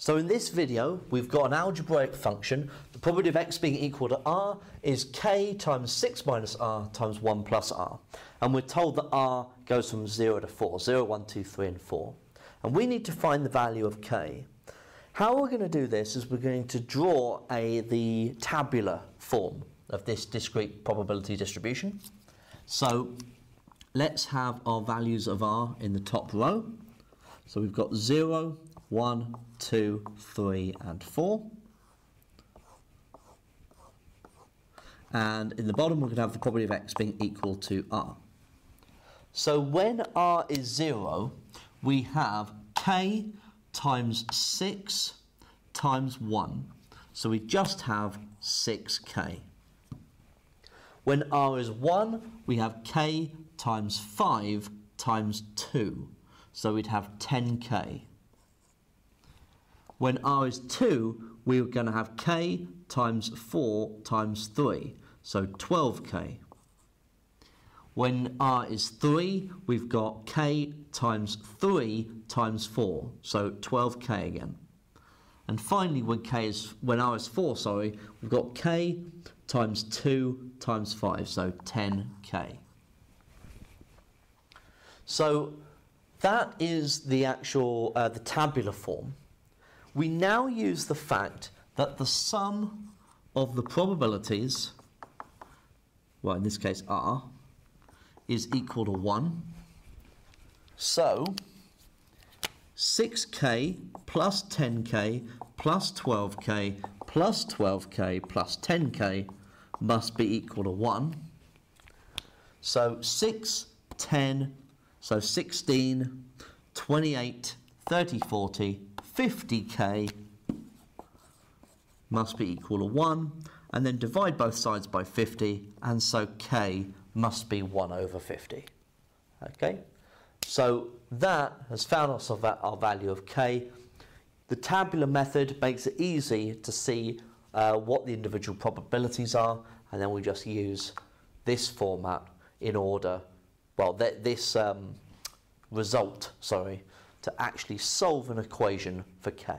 So in this video, we've got an algebraic function. The probability of x being equal to r is k times 6 minus r times 1 plus r. And we're told that r goes from 0 to 4, 0, 1, 2, 3 and 4. And we need to find the value of k. How we're going to do this is we're going to draw a, the tabular form of this discrete probability distribution. So let's have our values of r in the top row. So we've got 0, 1, 2, 3 and 4. And in the bottom we're going to have the probability of x being equal to r. So when r is 0, we have k times 6 times 1. So we just have 6k. When r is 1, we have k times 5 times 2. So we'd have 10k. When r is 2, we're going to have k times 4 times 3, so 12k. When r is 3, we've got k times 3 times 4, so 12k again. And finally, when k is when r is 4, sorry, we've got k times 2 times 5, so 10k. So that is the actual uh, the tabular form we now use the fact that the sum of the probabilities, well, in this case r, is equal to 1. So, 6k plus 10k plus 12k plus 12k plus 10k must be equal to 1. So 6, 10, so 16, 28, 30, 40, 50k must be equal to 1 and then divide both sides by 50 and so k must be 1 over 50. Okay, so that has found us our value of k. The tabular method makes it easy to see uh, what the individual probabilities are and then we just use this format in order, well, th this um, result, sorry, to actually solve an equation for k.